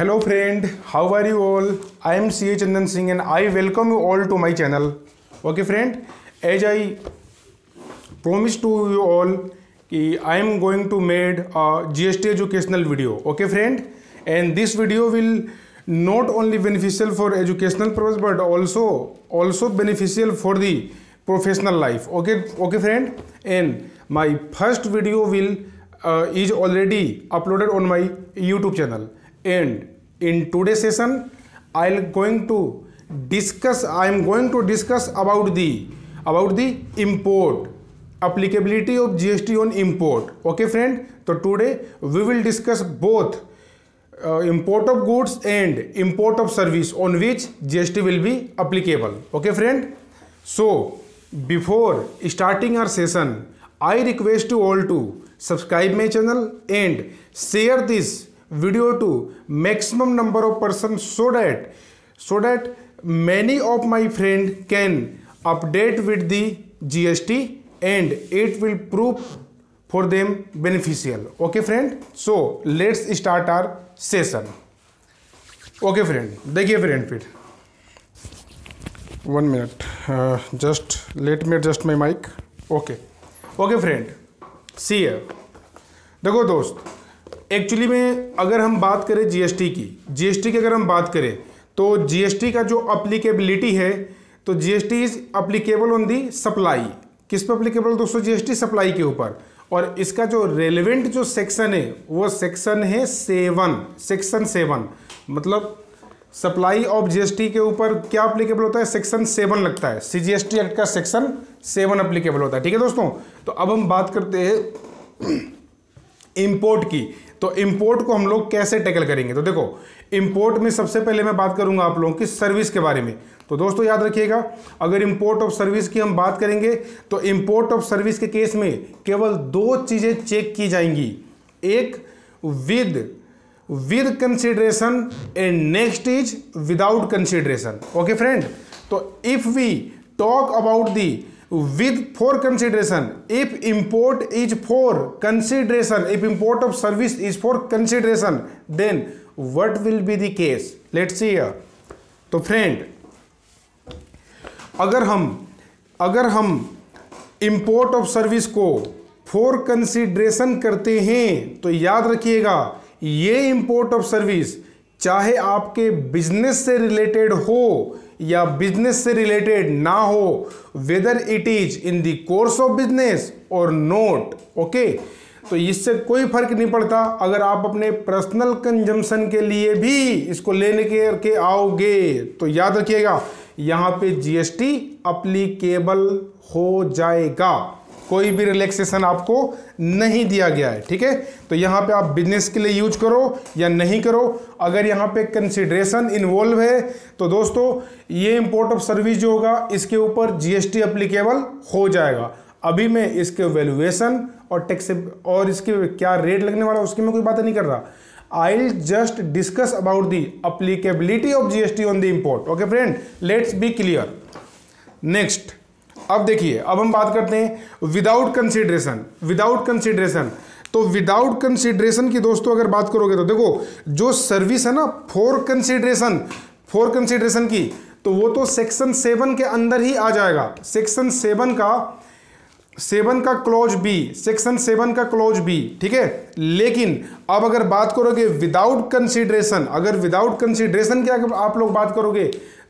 Hello friend, how are you all? I am CA Chandan Singh and I welcome you all to my channel. Okay friend, as I promised to you all, I am going to make a GST educational video. Okay friend, and this video will not only beneficial for educational purpose but also also beneficial for the professional life. Okay, okay friend, and my first video will uh, is already uploaded on my YouTube channel and in today's session i'll going to discuss i'm going to discuss about the about the import applicability of gst on import okay friend so today we will discuss both uh, import of goods and import of service on which gst will be applicable okay friend so before starting our session i request you all to subscribe my channel and share this video to maximum number of persons so that so that many of my friend can update with the gst and it will prove for them beneficial okay friend so let's start our session okay friend देखिए friend फिर one minute uh, just let me adjust my mic okay okay friend see here देखो दोस्त actually में अगर हम बात करें GST की जीएसटी की अगर हम बात करें तो जीएसटी का जो अप्लीकेबिलिटी है तो GST is applicable on the supply किस पे अप्लीकेबल दोस्तों जीएसटी सप्लाई के ऊपर। और इसका जो रेलिवेंट जो सेक्शन है, वो सेक्शन है सेवन सेक्शन सेवन मतलब सप्लाई ऑफ़ जीएसटी के ऊपर क्या अप्लीकेबल होता है? सेक्शन सेवन लगता है। सीजीएसटी एक्ट का सेक्शन सेवन अप्लीकेबल होता है। ठीक है, दोस्तों? तो अब हम बात करते हैं इंपोर्ट की। तो इंपोर्ट को हम लोग कैसे टैकल करेंगे? तो देखो इंपोर्ट में सबसे पहले मैं बात करूँगा आप लोगों की सर्विस के बारे में। तो दोस्तों, याद रखिएगा, अगर इंपोर्ट ऑफ़ सर्विस की हम बात करेंगे तो इंपोर्ट ऑफ़ सर्विस के केस में केवल दो चीज़ें चेक की जाएँगी। एक with with consideration and next is without consideration okay friend तो if we talk about the with for consideration if import is for consideration if import of service is for consideration then what will be the case let see तो friend अगर हम अगर हम import of service को for consideration करते हैं तो याद रखिएगा, ये इंपोर्ट ऑफ़ सर्विस चाहे आपके बिज़नेस से रिलेटेड हो या बिज़नेस से रिलेटेड ना हो whether it is in the course of business और नोट ओके तो इससे कोई फ़र्क नहीं पड़ता। अगर आप अपने पर्सनल कंजम्पशन के लिए भी इसको लेने के, के आओगे तो याद रखिएगा यहाँ पे जीएसटी अप्लीकेबल हो जाएगा। कोई भी रिलैक्सेशन आपको नहीं दिया गया है, ठीक है? तो यहाँ पे आप बिज़नेस के लिए यूज़ करो या नहीं करो। अगर यहाँ पे कंसिडरेशन इन्वॉल्व है तो दोस्तों, ये इंपोर्ट ऑफ़ सर्विस जो होगा, इसके ऊपर जीएसटी अप्लीकेबल हो जाएगा। अभी मैं इसके वैल्यूएशन और टैक्स और इसके क्या रेट लगने वाला उसकी मैं कोई बात नहीं कर रहा। I just discuss about the applicability of GST on the import okay friend let's be clear next अब देखिए, अब हम बात करते हैं विदाउट कंसिडरेशन विदाउट कंसिडरेशन तो विदाउट कंसिडरेशन की दोस्तों, अगर बात करोगे तो देखो, जो सर्विस है ना फॉर कंसिडरेशन फॉर कंसिडरेशन की तो वो तो सेक्शन सेवन के अंदर ही आ जाएगा। सेक्शन सेवन का सेवन का क्लोज बी सेक्शन सेवन का क्लोज बी ठीक है? लेकिन, अब अगर बात करोगे विदाउट कंसिडरेशन अगर विदाउट कंसिडरेशन की अगर आप लोग बात करोगे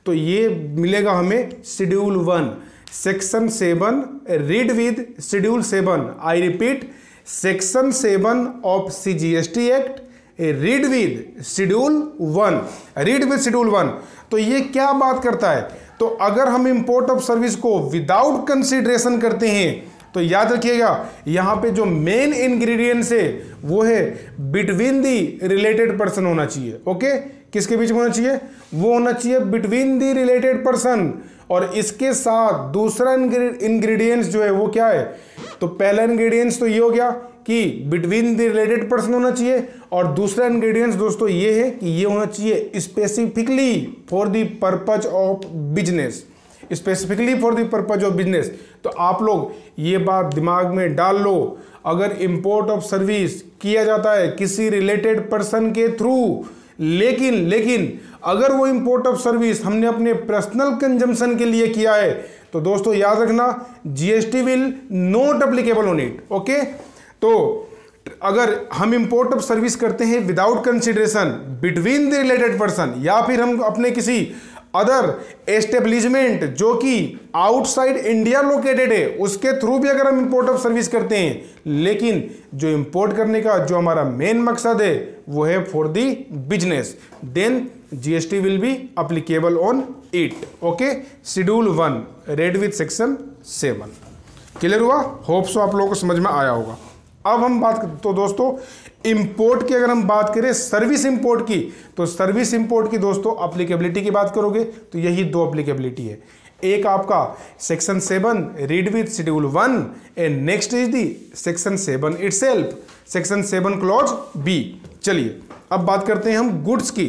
तो ये मिलेगा हमें schedule one section seven read with schedule seven. I repeat section seven of C G S T act read with schedule one read with schedule one तो ये क्या बात करता है? तो अगर हम इंपोर्ट ऑफ़ सर्विस को विदाउट कंसिडरेशन करते हैं तो याद रखिएगा, यहाँ पे जो मेन इंग्रेडिएंट्स है, वो है बिटवीन दी रिलेटेड पर्सन होना चाहिए। ओके किसके बीच में होना चाहिए? वो होना चाहिए बिटवीन दी रिलेटेड पर्सन और इसके साथ दूसरा इंग्रेडिएंट्स जो है वो क्या है? तो पहला इंग्रेडिएंट्स तो ये हो गया कि बिटवीन द रिलेटेड पर्सन होना चाहिए और दूसरा इंग्रेडिएंट्स दोस्तों ये है कि ये होना चाहिए specifically for the purpose of business specifically for the purpose of business तो आप लोग ये बात दिमाग में डाल लो। अगर इम्पोर्ट ऑफ़ सर्विस किया जाता है किसी रिलेटेड पर्सन के थ्रू लेकिन लेकिन, अगर वो इंपोर्ट ऑफ़ सर्विस हमने अपने पर्सनल कंजम्पशन के लिए किया है तो दोस्तों याद रखना GST will not applicable on it okay तो अगर हम इंपोर्ट ऑफ़ सर्विस करते हैं without consideration between the related person या फिर हम अपने किसी अदर एस्टेब्लिशमेंट जो कि आउटसाइड इंडिया लोकेटेड है, उसके थ्रू भी अगर हम इंपोर्ट ऑफ़ सर्विस करते हैं, लेकिन जो इंपोर्ट करने का, जो हमारा मेन मकसद है वो है for the business then GST will be applicable on it okay schedule one read with section seven clear हुआ? होप सो आप लोगों को समझ में आया होगा। अब हम बात तो दोस्तों इंपोर्ट की अगर हम बात करें सर्विस इंपोर्ट की तो सर्विस इंपोर्ट की दोस्तों अप्लीकेबिलिटी की बात करोगे तो यही दो अप्लीकेबिलिटी है। एक आपका section seven read with schedule one and next is the section seven it section seven clause B चलिए, अब बात करते हैं हम गुड्स की।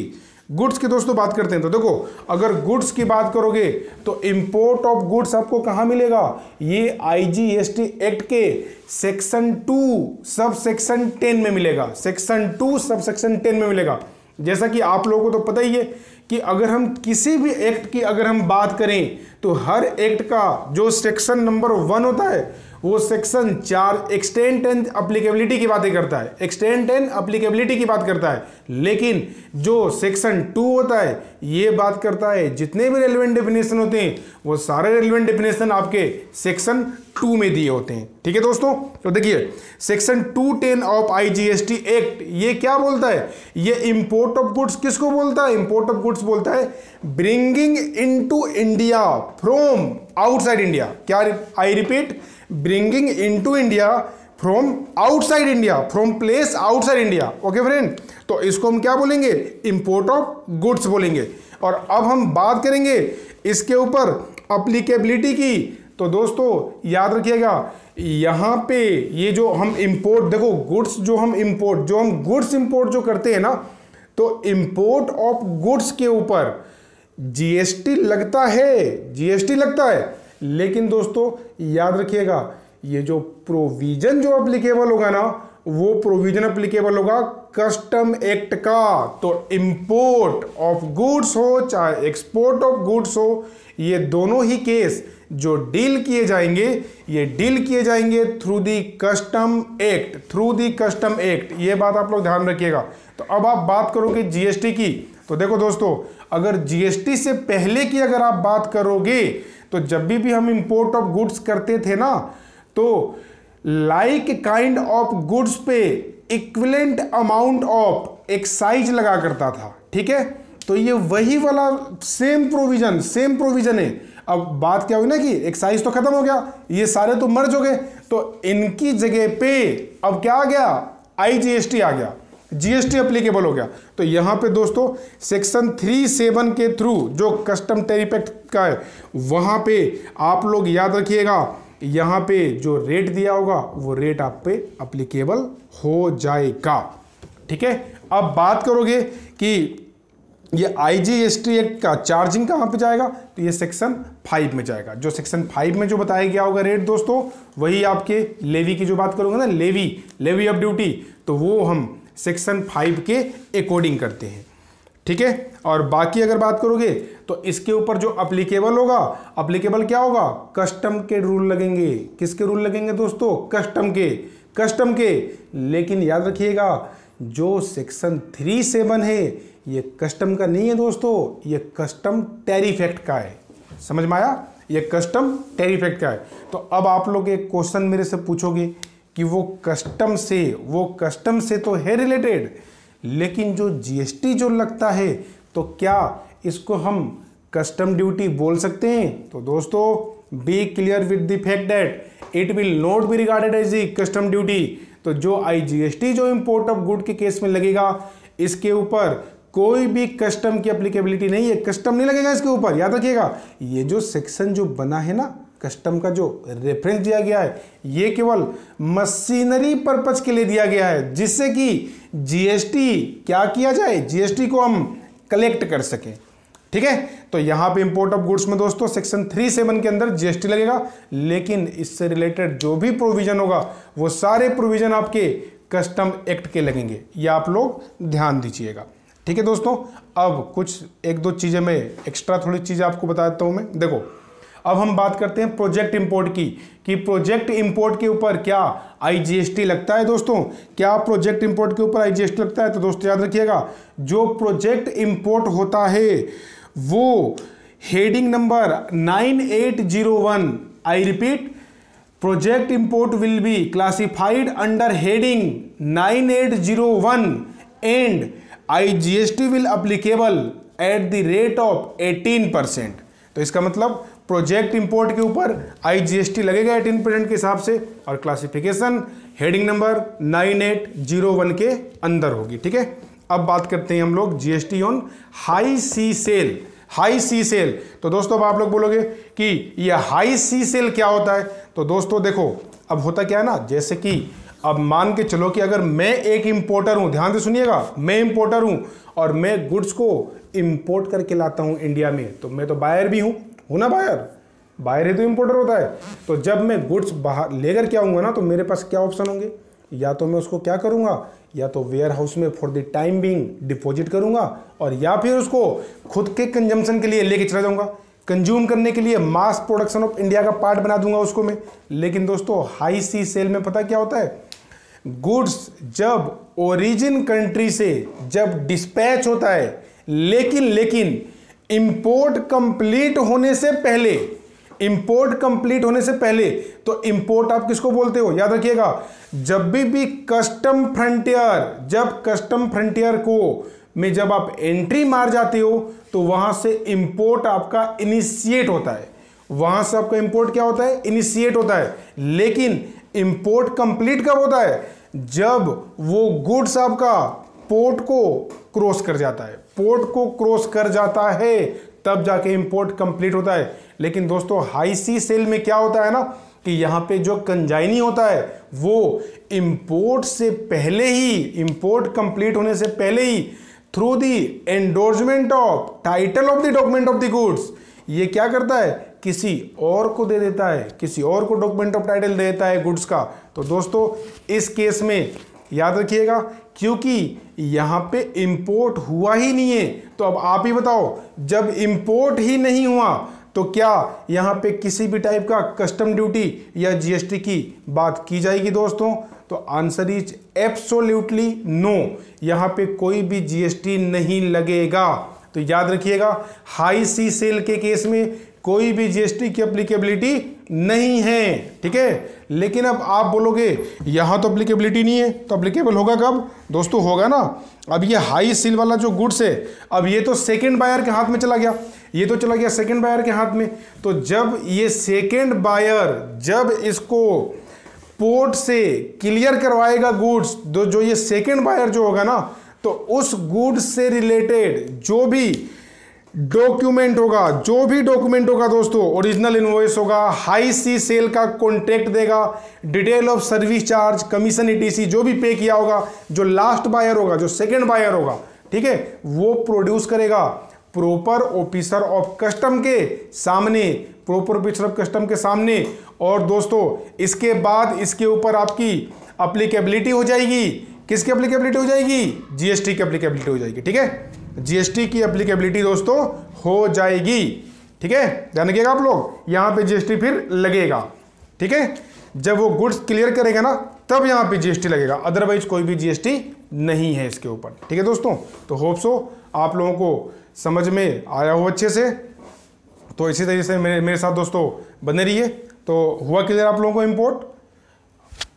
गुड्स की दोस्तों बात करते हैं तो देखो, अगर गुड्स की बात करोगे तो इंपोर्ट ऑफ़ गुड्स आपको कहाँ मिलेगा? ये आईजीएसटी एक्ट के section two sub section ten में मिलेगा। Section two sub section ten में मिलेगा। जैसा कि आप लोगों को तो पता ही है कि अगर हम किसी भी एक्ट की अगर हम बात करें तो हर एक्ट का जो सेक्शन नंबर वन होता है वो सेक्शन चार एक्सटेंट एंड अप्लीकेबिलिटी की बातें करता है। एक्सटेंट एंड अप्लीकेबिलिटी की बात करता है। लेकिन जो सेक्शन टू होता है, ये बात करता है, जितने भी रेलिवेंट डेफिनेशन होते हैं, वो सारे रेलिवेंट डेफिनेशन आपके सेक्शन टू में दिए होते हैं। ठीक है दोस्तों? तो देखिए section two ten of IGST act ये क्या बोलता है? ये इंपोर्ट ऑफ़ गुड्स किसको बोलता है? इंपोर्ट ऑफ़ गुड्स बोलता है bringing into India from outside India क्या I repeat bringing into India from outside India from place outside India okay friend तो इसको हम क्या बोलेंगे? इंपोर्ट ऑफ़ गुड्स बोलेंगे। और अब हम बात करेंगे इसके ऊपर अप्लीकेबिलिटी की। तो दोस्तों, याद रखिएगा, यहाँ पे ये जो हम इंपोर्ट देखो गुड्स जो हम इंपोर्ट जो हम गुड्स इंपोर्ट जो करते हैं ना तो इंपोर्ट ऑफ़ गुड्स के ऊपर जीएसटी लगता है। जीएसटी लगता है। लेकिन दोस्तों, याद रखिएगा, ये जो प्रोविज़न जो अप्लीकेबल होगा ना, वो प्रोविज़न अप्लीकेबल होगा कस्टम एक्ट का। तो इंपोर्ट ऑफ़ गुड्स हो, चाहे एक्सपोर्ट ऑफ़ गुड्स हो, ये दोनों ही केस जो डील किए जाएँगे, ये डील किए जाएँगे through the custom act through the custom act ये बात आप लोग ध्यान रखिएगा। तो अब आप बात करोगे जीएसटी की। तो देखो दोस्तों, अगर जीएसटी से पहले की अगर आप बात करोगे तो जब भी भी हम इंपोर्ट ऑफ़ गुड्स करते थे ना तो लाइक काइंड ऑफ़ गुड्स पे इक्विलेंट अमाउंट ऑफ़ एक्साइज लगा करता था, ठीक है? तो ये वही वाला सेम प्रोविज़न सेम प्रोविज़न है। अब बात क्या हुई ना कि एक्साइज तो खत्म हो गया, ये सारे तो मर्ज हो गए। तो इनकी जगह पे अब क्या आ गया? आईजीएसटी आ गया। जीएसटी अप्लीकेबल हो गया। तो यहाँ पे दोस्तों सेक्शन थ्री सेवन के थ्रू जो कस्टम टेरिफ एक्ट का है, वहाँ पे आप लोग याद रखिएगा, यहाँ पे जो रेट दिया होगा, वो रेट आप पे अप्लीकेबल हो जाएगा। ठीक है? अब बात करोगे कि ये आईजीएसटी एक्ट का चार्जिंग कहाँ पे जाएगा? तो ये सेक्शन फाइव में जाएगा। जो सेक्शन फाइव में जो बताया गया होगा रेट दोस्तों, वही आपके लेवी की जो बात करोगे ना लेवी लेवी ऑफ़ ड्यूटी तो वो हम सेक्शन फाइव के अकॉर्डिंग करते हैं। ठीक है? और बाकी अगर बात करोगे तो इसके ऊपर जो अप्लीकेबल होगा अप्लीकेबल क्या होगा? कस्टम के रूल लगेंगे। किसके रूल लगेंगे दोस्तों? कस्टम के। कस्टम के। लेकिन याद रखिएगा, जो सेक्शन थ्री सेवन है, ये कस्टम का नहीं है दोस्तों, ये कस्टम टैरिफ एक्ट का है। समझ में आया? ये कस्टम टैरिफ एक्ट का है। तो अब आप लोग एक क्वेश्चन मेरे से पूछोगे कि वो कस्टम से, वो कस्टम से तो है रिलेटेड लेकिन जो जीएसटी जो लगता है तो क्या इसको हम कस्टम ड्यूटी बोल सकते हैं? तो दोस्तों be clear with the fact that it will not be regarded as the custom duty तो जो आईजीएसटी जो इंपोर्ट ऑफ़ गुड के केस में लगेगा, इसके ऊपर कोई भी कस्टम की अप्लीकेबिलिटी नहीं है। कस्टम नहीं लगेगा इसके ऊपर, याद रखिएगा। ये जो सेक्शन जो बना है ना कस्टम का जो रेफरेंस दिया गया है, ये केवल मशीनरी पर्पज के लिए दिया गया है, जिससे कि जीएसटी क्या किया जाए? जीएसटी को हम कलेक्ट कर सकें। ठीक है? तो यहाँ पे इंपोर्ट ऑफ़ गुड्स में दोस्तों सेक्शन थ्री सेवन के अंदर जीएसटी लगेगा, लेकिन इससे रिलेटेड जो भी प्रोविज़न होगा, वो सारे प्रोविज़न आपके कस्टम एक्ट के लगेंगे। ये आप लोग ध्यान दीजिएगा। ठीक है दोस्तों? अब कुछ एक दो चीज़ें मैं एक्स्ट्रा थोड़ी चीज़ें आपको बता देता हूँ मैं। देखो अब हम बात करते हैं प्रोजेक्ट इंपोर्ट की, कि प्रोजेक्ट इंपोर्ट के ऊपर क्या आईजीएसटी लगता है दोस्तों? क्या प्रोजेक्ट इंपोर्ट के ऊपर आईजीएसटी लगता है? तो दोस्तों, याद रखिएगा, जो प्रोजेक्ट इंपोर्ट होता है, वो heading number 9801 I repeat project import will be classified under heading 9801 and IGST will applicable at the rate of 18 percent तो इसका मतलब प्रोजेक्ट इंपोर्ट के ऊपर आईजीएसटी लगेगा 18 परसेंट के हिसाब से और क्लासिफिकेशन हेडिंग नंबर 9801 के अंदर होगी, ठीक है? अब बात करते हैं हम लोग GST on high sea sale high sea sale तो दोस्तों, अब आप लोग बोलोगे कि यह हाई सी सेल क्या होता है? तो दोस्तों, देखो, अब होता क्या है ना, जैसे कि अब मान के चलो कि अगर मैं एक इंपोर्टर हूँ, ध्यान से सुनिएगा, मैं इंपोर्टर हूँ और मैं गुड्स को इंपोर्ट करके लाता हूँ इंडिया में तो मैं तो बायर भी हूँ। हूँ ना बायर बायर ही तो इंपोर्टर होता है। तो जब मैं गुड्स बाहर लेकर के आऊँगा ना तो मेरे पास क्या ऑप्शन होंगे? या तो मैं उसको क्या करूँगा? या तो वेयर हाउस में for the time being deposit करूँगा, और या फिर उसको खुद के कंजम्पशन के लिए लेके चला जाऊँगा। कंज्यूम करने के लिए मास प्रोडक्शन ऑफ़ इंडिया का पार्ट बना दूँगा उसको मैं। लेकिन दोस्तों हाई सी सेल में पता क्या होता है? गुड्स जब ओरिजिन कंट्री से जब डिस्पैच होता है, लेकिन लेकिन इंपोर्ट कंप्लीट होने से पहले इंपोर्ट कंप्लीट होने से पहले तो इंपोर्ट आप किसको बोलते हो? याद रखिएगा, जब भी भी कस्टम फ्रंटियर जब कस्टम फ्रंटियर को में जब आप एंट्री मार जाते हो तो वहाँ से इंपोर्ट आपका इनिशिएट होता है। वहाँ से आपका इंपोर्ट क्या होता है? इनिशिएट होता है। लेकिन इंपोर्ट कंप्लीट कब होता है? जब वो गुड्स आपका पोर्ट को क्रॉस कर जाता है। पोर्ट को क्रॉस कर जाता है, तब जाके इंपोर्ट कंप्लीट होता है। लेकिन दोस्तों हाई सी सेल में क्या होता है ना, कि यहाँ पे जो कंजाइनी होता है, वो इंपोर्ट से पहले ही इंपोर्ट कंप्लीट होने से पहले ही through the endorsement of title of the document of the goods ये क्या करता है, किसी और को दे देता है, किसी और को डॉक्यूमेंट ऑफ़ टाइटल दे देता है गुड्स का। तो दोस्तों, इस केस में याद रखिएगा क्योंकि यहाँ पे इंपोर्ट हुआ ही नहीं है। तो अब आप ही बताओ, जब इंपोर्ट ही नहीं हुआ तो क्या यहाँ पे किसी भी टाइप का कस्टम ड्यूटी या जीएसटी की बात की जाएगी दोस्तों? तो आंसर इज़ एब्सोल्यूटली नो यहाँ पे कोई भी जीएसटी नहीं लगेगा। तो याद रखिएगा हाई सी सेल के केस में कोई भी जीएसटी की अप्लीकेबिलिटी नहीं है, ठीक है? लेकिन अब आप बोलोगे, यहाँ तो अप्लीकेबिलिटी नहीं है। तो अप्लीकेबल होगा कब? दोस्तों, होगा ना? अब ये हाई सील वाला जो गुड्स है, अब ये तो सेकेंड बायर के हाथ में चला गया। ये तो चला गया सेकेंड बायर के हाथ में। तो जब ये सेकेंड बायर जब इसको पोर्ट से क्लियर करवाएगा गुड्स जो जो ये सेकेंड बायर जो होगा ना तो उस गुड्स से रिलेटेड जो भी डॉक्यूमेंट होगा, जो भी डॉक्यूमेंट होगा दोस्तों ओरिजिनल इन्वॉइस होगा हाई सी सेल का कॉन्ट्रैक्ट देगा detail of service charge commission ETC जो भी पे किया होगा, जो लास्ट बायर होगा, जो सेकेंड बायर होगा, ठीक है, वो प्रोड्यूस करेगा प्रॉपर ऑफिसर ऑफ़ कस्टम के सामने प्रॉपर ऑफिसर ऑफ़ कस्टम के सामने, और दोस्तों, इसके बाद इसके ऊपर आपकी अप्लीकेबिलिटी हो जाएगी, किसकी अप्लीकेबिलिटी हो जाएगी? जीएसटी की अप्लीकेबिलिटी हो जाएगी, ठीक है? जीएसटी की अप्लीकेबिलिटी दोस्तों हो जाएगी। ठीक है? ध्यान रखिएगा आप लोग। यहाँ पे जीएसटी फिर लगेगा। ठीक है? जब वो गुड्स क्लियर करेगा ना, तब यहाँ पे जीएसटी लगेगा। अदरवाइज़ कोई भी जीएसटी नहीं है इसके ऊपर। ठीक है दोस्तों? तो होप सो आप लोगों को समझ में आया हो अच्छे से। तो इसी तरीके से मेरे मेरे साथ दोस्तों बने रहिए। तो हुआ क्लियर आप लोगों को इम्पोर्ट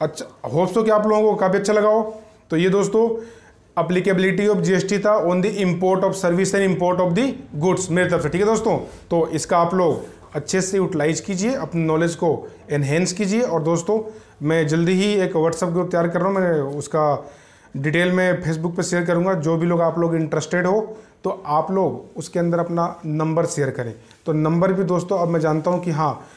अच्छा होप्स तो कि आप लोगों को काफ़ी अच्छा लगा हो। तो ये दोस्तों अप्लीकेबिलिटी ऑफ़ जीएसटी था on the import of service and import of the goods मेरी तरफ़ से, ठीक है दोस्तों? तो इसका आप लोग अच्छे से यूटिलाइज कीजिए, अपने नॉलेज को एनहेंस कीजिए। और दोस्तों, मैं जल्दी ही एक व्हाट्सअप ग्रुप तैयार कर रहा हूँ, मैं उसका डिटेल में फेसबुक पर शेयर करूँगा। जो भी लोग आप लोग इंटरेस्टेड हो तो आप लोग उसके अंदर अपना नंबर शेयर करें। तो नंबर भी दोस्तों, अब मैं जानता हूँ कि हाँ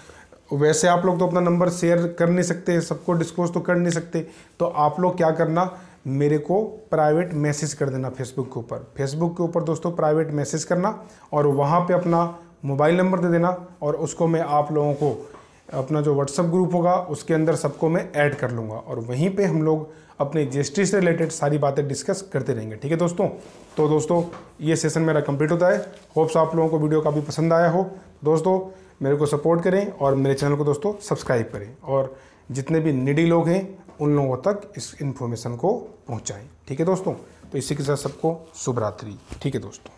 वैसे आप लोग तो अपना नंबर शेयर कर नहीं सकते, सबको डिस्क्लोज तो कर नहीं सकते। तो आप लोग क्या करना मेरे को प्राइवेट मैसेज कर देना फेसबुक के ऊपर। फेसबुक के ऊपर दोस्तों प्राइवेट मैसेज करना और वहाँ पे अपना मोबाइल नंबर दे देना और उसको मैं आप लोगों को, अपना जो व्हाट्सअप ग्रुप होगा उसके अंदर सबको मैं ऐड कर लूँगा और वहीं पे हम लोग अपने जीएसटी से रिलेटेड सारी बातें डिस्कस करते रहेंगे। ठीक है दोस्तों? तो दोस्तों, ये सेशन मेरा कंप्लीट होता है। होप्स आप लोगों को वीडियो काफ़ी पसंद आया हो। दोस्तों, मेरे को सपोर्ट करें और मेरे चैनल को दोस्तों सब्सक्राइब करें और जितने भी निडी लोग हैं उन लोगों तक इस इन्फॉर्मेशन को पहुँचाएँ। ठीक है दोस्तों? तो इसी के साथ सबको शुभ रात्रि। ठीक है दोस्तों?